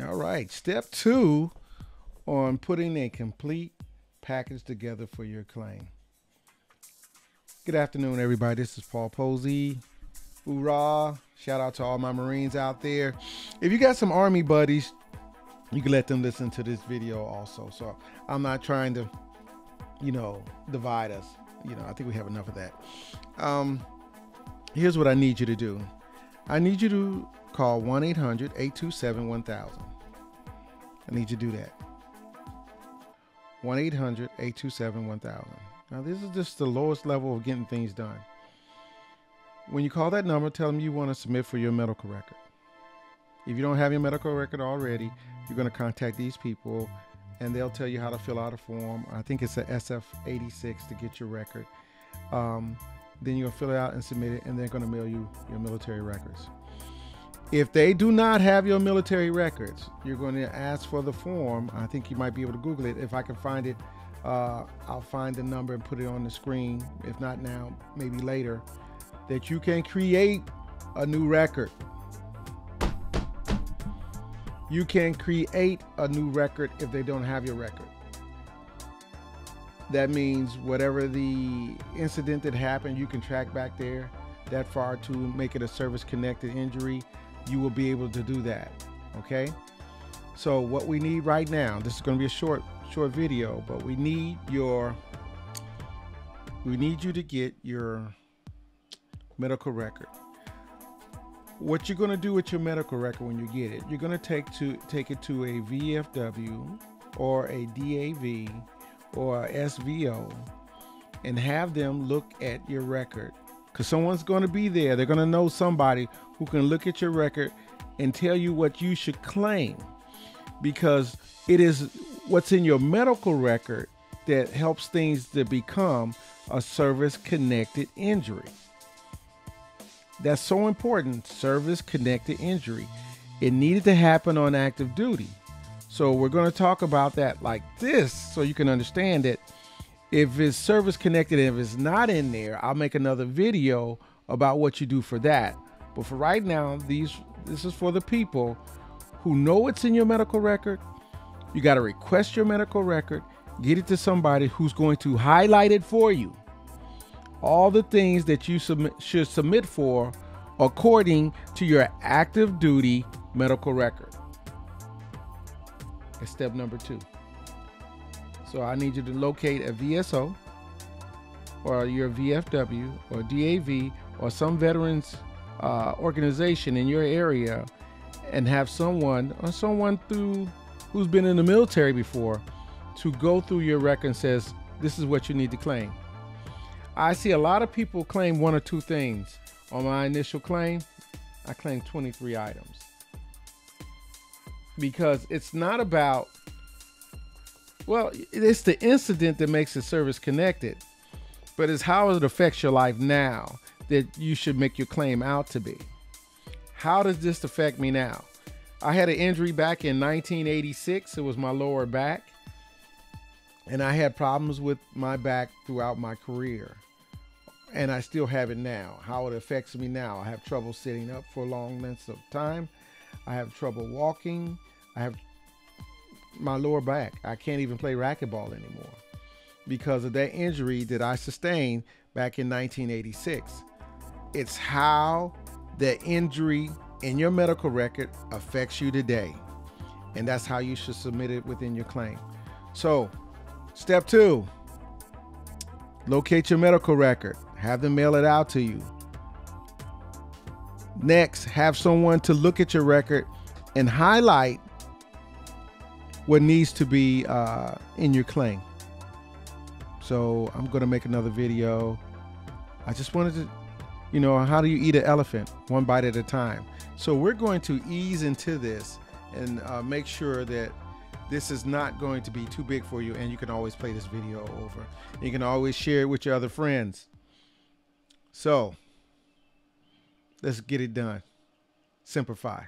All right. Step two on putting a complete package together for your claim. Good afternoon, everybody. This is Paul Posey. Hoorah. Shout out to all my Marines out there. If you got some Army buddies, you can let them listen to this video also. So I'm not trying to, you know, divide us. You know, I think we have enough of that. Um, here's what I need you to do I need you to call 1 800 827 1000. I need you to do that. 1 800 827 1000. Now, this is just the lowest level of getting things done. When you call that number, tell them you want to submit for your medical record. If you don't have your medical record already, you're going to contact these people and they'll tell you how to fill out a form. I think it's a SF 86 to get your record. Um, then you'll fill it out and submit it, and they're going to mail you your military records. If they do not have your military records, you're going to ask for the form. I think you might be able to Google it. If I can find it, uh, I'll find the number and put it on the screen. If not now, maybe later. That you can create a new record. You can create a new record if they don't have your record. That means whatever the incident that happened, you can track back there that far to make it a service connected injury you will be able to do that. Okay. So what we need right now, this is going to be a short, short video, but we need your, we need you to get your medical record. What you're going to do with your medical record when you get it, you're going to take to take it to a VFW or a DAV or a SVO and have them look at your record because someone's going to be there. They're going to know somebody who can look at your record and tell you what you should claim because it is what's in your medical record that helps things to become a service connected injury. That's so important. Service connected injury. It needed to happen on active duty. So we're going to talk about that like this so you can understand it if it's service connected and if it's not in there, I'll make another video about what you do for that. But for right now, these this is for the people who know it's in your medical record. You got to request your medical record, get it to somebody who's going to highlight it for you. All the things that you submit, should submit for according to your active duty medical record. That's step number two. So I need you to locate a VSO or your VFW or DAV or some veterans uh, organization in your area and have someone or someone through who's been in the military before to go through your record and says this is what you need to claim. I see a lot of people claim one or two things. On my initial claim, I claimed 23 items. Because it's not about well, it's the incident that makes the service connected, but it's how it affects your life now that you should make your claim out to be. How does this affect me now? I had an injury back in 1986. It was my lower back. And I had problems with my back throughout my career. And I still have it now. How it affects me now. I have trouble sitting up for long lengths of time. I have trouble walking. I have my lower back. I can't even play racquetball anymore because of that injury that I sustained back in 1986. It's how the injury in your medical record affects you today. And that's how you should submit it within your claim. So, step two locate your medical record, have them mail it out to you. Next, have someone to look at your record and highlight what needs to be uh, in your claim. So I'm going to make another video. I just wanted to, you know, how do you eat an elephant? One bite at a time. So we're going to ease into this and uh, make sure that this is not going to be too big for you and you can always play this video over. You can always share it with your other friends. So let's get it done. Simplify.